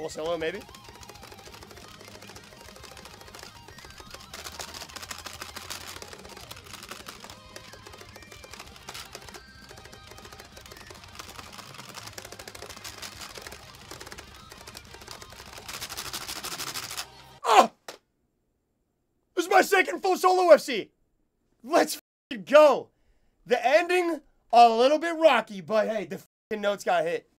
Full solo, maybe. Oh! This is my second full solo FC. Let's go. The ending, a little bit rocky, but hey, the notes got hit.